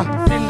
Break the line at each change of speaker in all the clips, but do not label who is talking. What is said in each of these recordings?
Ajá.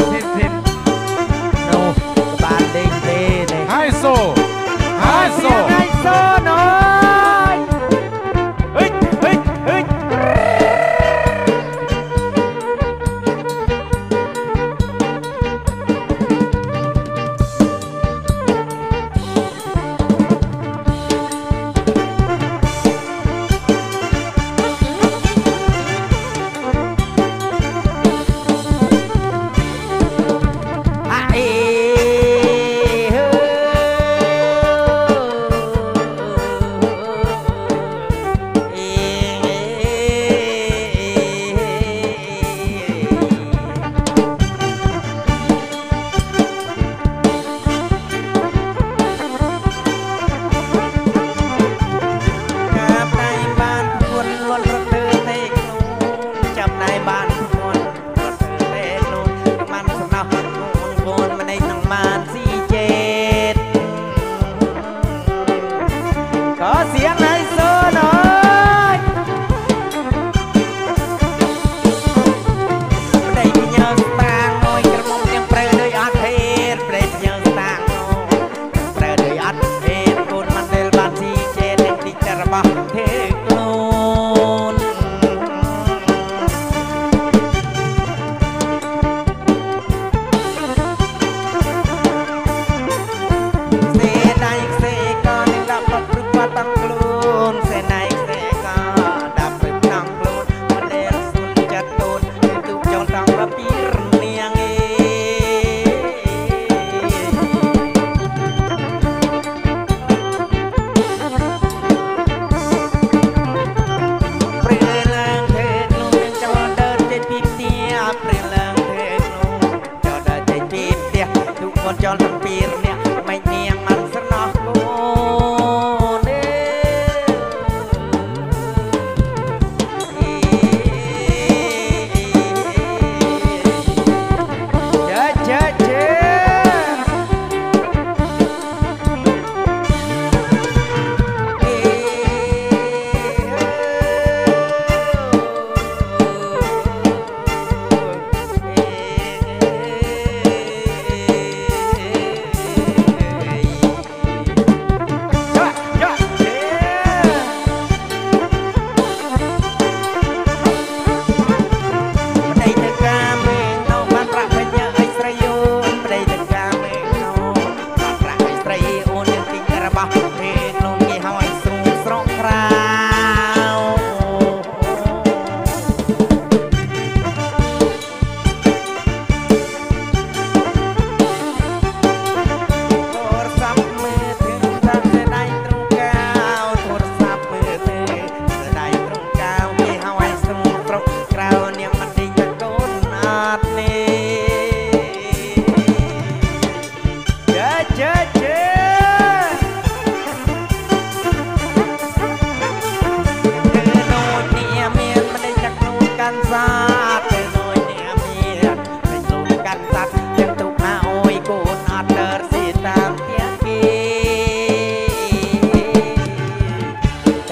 Hey. ន
ចលពីរ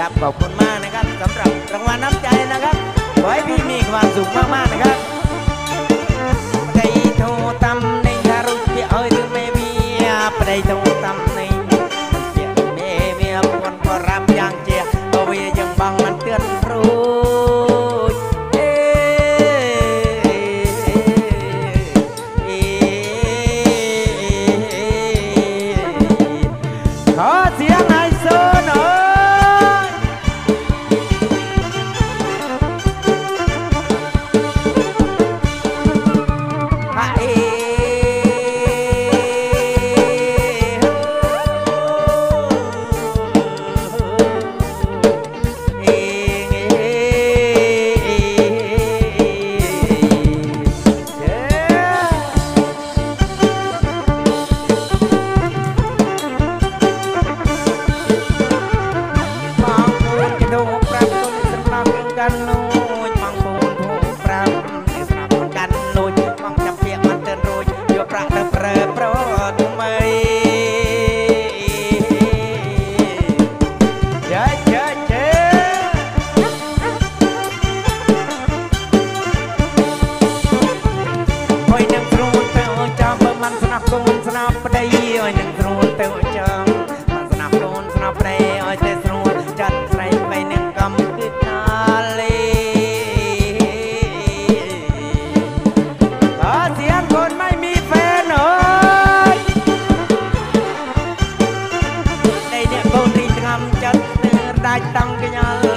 ับขอบคุณมากนะครับสำหรับรางวัลน้ำใจนะครับขอให้พี่มีความสุขมากๆนะครับ ប់ប្តីឲ្យនឹងស្រួលទៅចាំបានស្នាប់ខ្លួនស្នាប់ប្រែឲ្យតែស្រួលចាត់ស្រីបីនឹងកំគឺតាលីអត់ទៀងខ្លួនមិនមានแฟนអើយប្តីអ្នកកូនរីងំចិត្តនឹងដាច់តង់កញ្ញា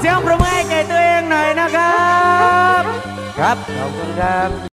เสียงประมือให้แก่ตัวเองหน่อยนะครับ ครับ ขอบคุณครับ